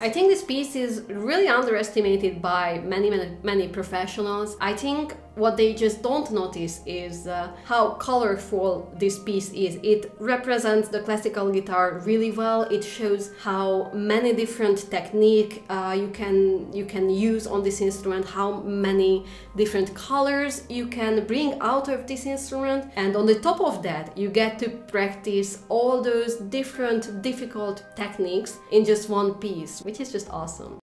I think this piece is really underestimated by many, many, many professionals. I think what they just don't notice is uh, how colorful this piece is. It represents the classical guitar really well. It shows how many different technique uh, you can you can use on this instrument, how many different colors you can bring out of this instrument. And on the top of that, you get to practice all those different difficult techniques in just one piece which is just awesome.